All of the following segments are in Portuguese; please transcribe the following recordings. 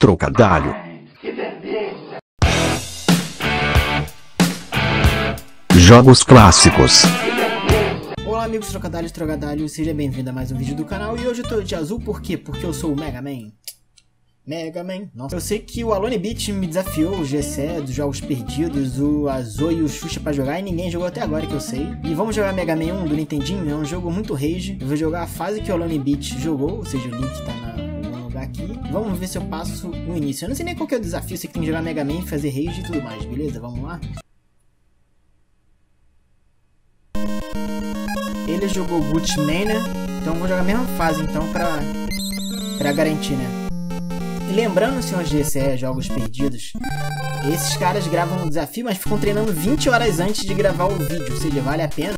Trocadalho. Jogos clássicos. Olá amigos trocadalhos trocadalhos, seja bem-vindo a mais um vídeo do canal e hoje eu tô de azul por quê? Porque eu sou o Mega Man. Mega Man, nossa. Eu sei que o Alone Beat me desafiou, o GCE dos Jogos Perdidos, o Azul e o Xuxa pra jogar e ninguém jogou até agora que eu sei. E vamos jogar Mega Man 1 do Nintendinho, é um jogo muito rage. Eu vou jogar a fase que o Alone Beat jogou, ou seja, o link tá na aqui. Vamos ver se eu passo o início. Eu não sei nem qual que é o desafio, você tem que jogar Mega Man, fazer rage e tudo mais, beleza? Vamos lá? Ele jogou Bootman, né? Então vou jogar a mesma fase então pra, pra garantir, né? E lembrando, senhores GCE, Jogos Perdidos, esses caras gravam um desafio, mas ficam treinando 20 horas antes de gravar o vídeo, ou seja, vale a pena.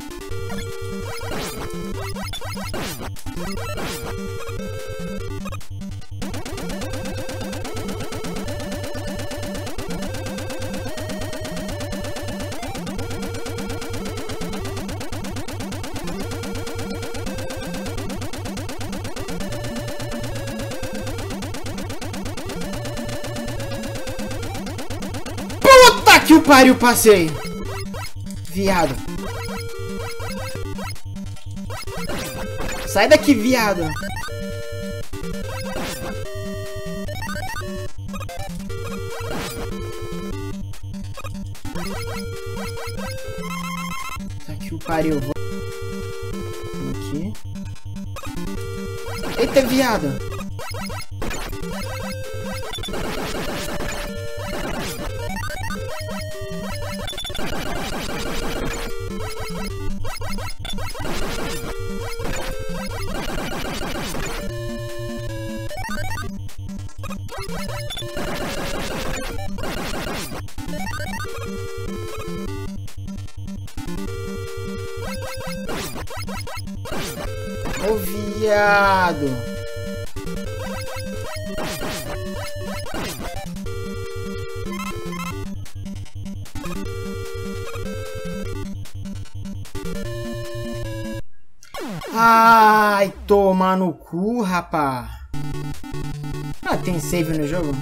Que o pariu, passei! Viado. Sai daqui, viado. Tá que o pariu. Aqui. Eita, viado. Ô viado! Ai, toma no cu, rapá. Ah, tem save no jogo?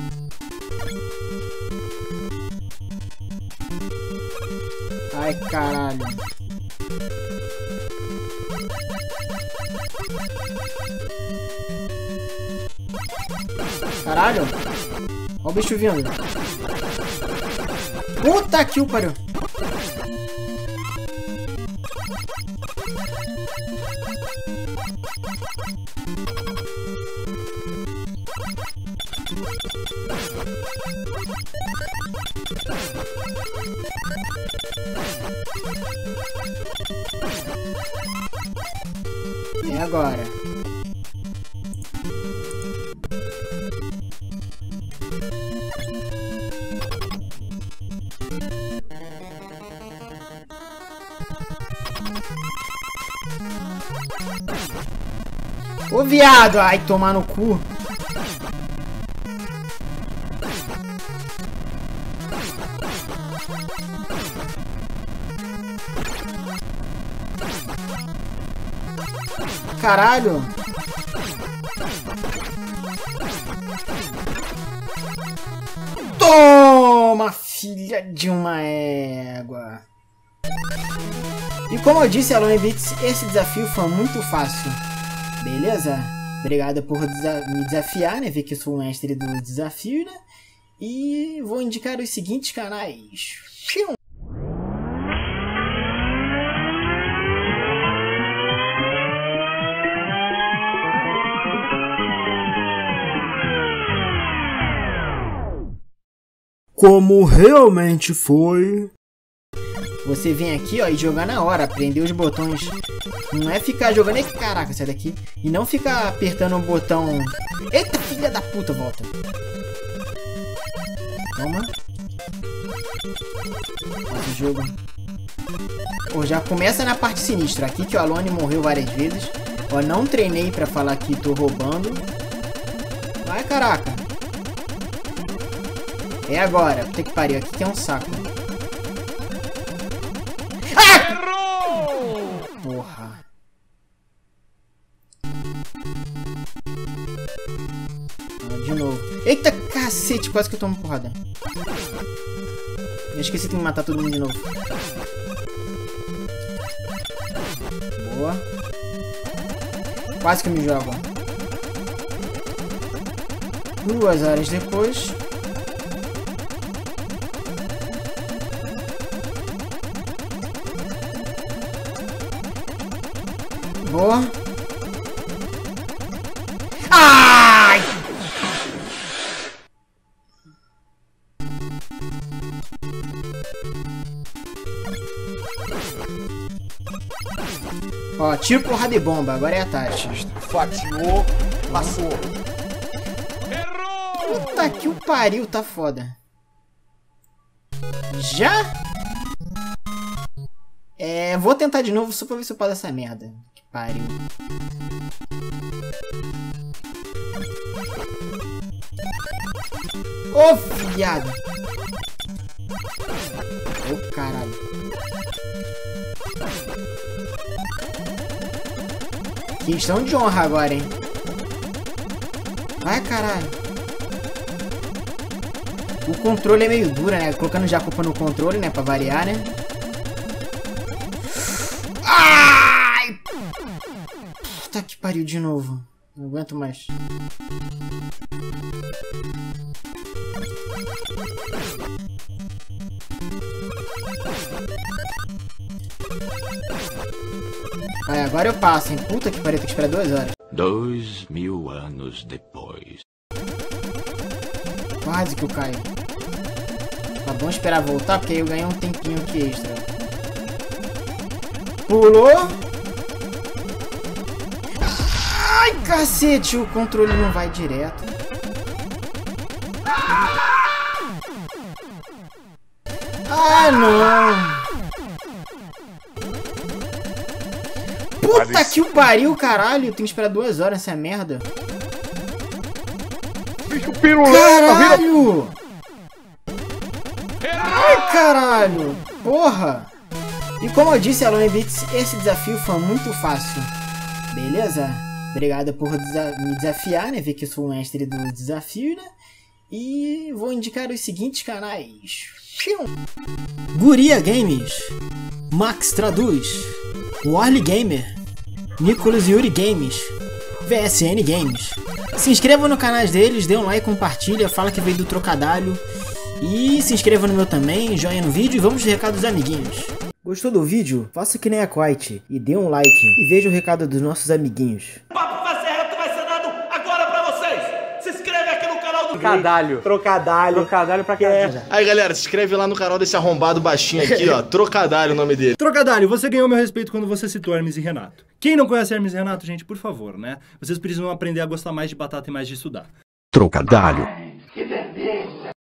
Ai, caralho. Caralho. Olha o bicho vindo. Puta que o pariu. É agora. Ô viado, ai tomar no cu. Caralho. Toma, filha de uma égua. E como eu disse, Alone Beats, esse desafio foi muito fácil. Beleza? Obrigado por desa me desafiar, né? Ver que eu sou o mestre do desafio, né? E vou indicar os seguintes canais. Como realmente foi. Você vem aqui, ó, e jogar na hora, aprender os botões. Não é ficar jogando... Eita, caraca, sai daqui. E não ficar apertando o botão... Eita, filha da puta, volta. Toma. Esse jogo. Pô, já começa na parte sinistra. Aqui que o Alone morreu várias vezes. Ó, não treinei pra falar que tô roubando. Vai, caraca. É agora. Puta que pariu. Aqui que é um saco. De novo. Eita cacete, quase que eu tomo porrada. Eu esqueci de matar todo mundo de novo. Boa. Quase que me jogam. Duas horas depois. Boa. Ó, tiro, porrada e bomba. Agora é a Tati. Fatiou, passou. Puta que o pariu, tá foda. Já? É, vou tentar de novo só pra ver se eu passo essa merda. Que pariu. Ô, viado. Questão de honra agora, hein. Vai, caralho. O controle é meio duro, né? Colocando já a culpa no controle, né? Pra variar, né? Ai! Puta que pariu de novo. Não aguento mais. Vai, agora eu passo, hein? Puta que pariu, tem que esperar duas horas. Dois mil anos depois. Quase que eu caio. Tá bom esperar voltar, porque aí eu ganho um tempinho aqui extra. Pulou. Ai, cacete, o controle não vai direto. Ah, não. Puta que o pariu, caralho. Tem que esperar duas horas essa merda. Bicho pirulento, Caralho! Ai, caralho! Porra! E como eu disse, Alone Beats, esse desafio foi muito fácil. Beleza? Obrigado por desa me desafiar, né? Ver que eu sou o mestre do desafio, né? E vou indicar os seguintes canais. Guria Games, Max Traduz, Warly Gamer, Nicolas Yuri Games, VSN Games. Se inscreva no canal deles, dê um like, compartilha, fala que veio do trocadalho. E se inscreva no meu também, joinha no vídeo e vamos de recado dos amiguinhos. Gostou do vídeo? Faça que nem a Quite e dê um like e veja o recado dos nossos amiguinhos. papo vai ser reto, vai ser dado agora pra vocês. Se inscreve aqui no canal do Trocadalho. Trocadalho. Trocadalho pra casa. Aí, galera, se inscreve lá no canal desse arrombado baixinho aqui, ó. Trocadalho o nome dele. Trocadalho, você ganhou meu respeito quando você citou Hermes e Renato. Quem não conhece Hermes e Renato, gente, por favor, né? Vocês precisam aprender a gostar mais de batata e mais de estudar. Trocadalho.